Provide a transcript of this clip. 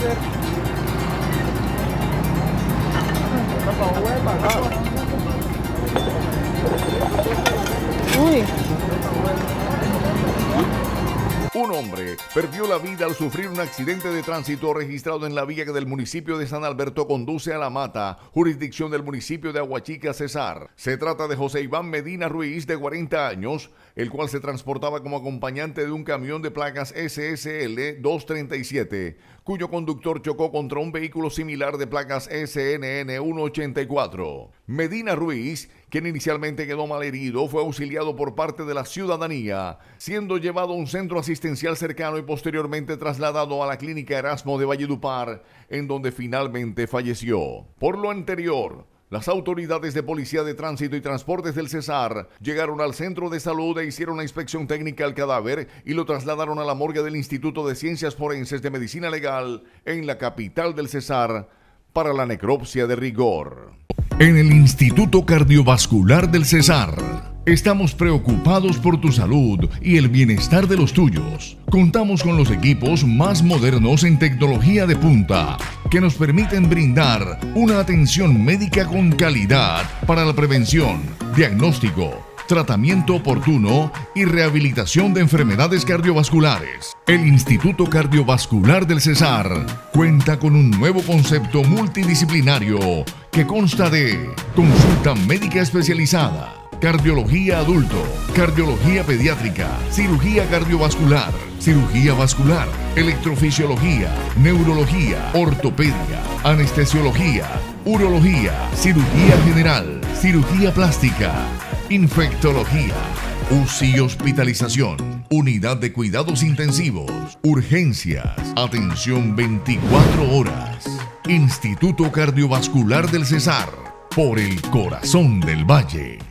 Yeah. Un hombre perdió la vida al sufrir un accidente de tránsito registrado en la vía que del municipio de San Alberto conduce a La Mata, jurisdicción del municipio de Aguachica, Cesar. Se trata de José Iván Medina Ruiz, de 40 años, el cual se transportaba como acompañante de un camión de placas SSL 237, cuyo conductor chocó contra un vehículo similar de placas SNN 184. Medina Ruiz, quien inicialmente quedó malherido, fue auxiliado por parte de la ciudadanía, siendo llevado a un centro asistencial cercano y posteriormente trasladado a la clínica Erasmo de Valledupar, en donde finalmente falleció. Por lo anterior, las autoridades de Policía de Tránsito y Transportes del Cesar llegaron al centro de salud e hicieron una inspección técnica al cadáver y lo trasladaron a la morgue del Instituto de Ciencias Forenses de Medicina Legal en la capital del Cesar para la necropsia de rigor. En el Instituto Cardiovascular del Cesar. Estamos preocupados por tu salud y el bienestar de los tuyos. Contamos con los equipos más modernos en tecnología de punta que nos permiten brindar una atención médica con calidad para la prevención, diagnóstico, tratamiento oportuno y rehabilitación de enfermedades cardiovasculares. El Instituto Cardiovascular del Cesar cuenta con un nuevo concepto multidisciplinario que consta de consulta médica especializada cardiología adulto, cardiología pediátrica, cirugía cardiovascular, cirugía vascular, electrofisiología, neurología, ortopedia, anestesiología, urología, cirugía general, cirugía plástica, infectología, UCI hospitalización, unidad de cuidados intensivos, urgencias, atención 24 horas. Instituto Cardiovascular del Cesar, por el corazón del valle.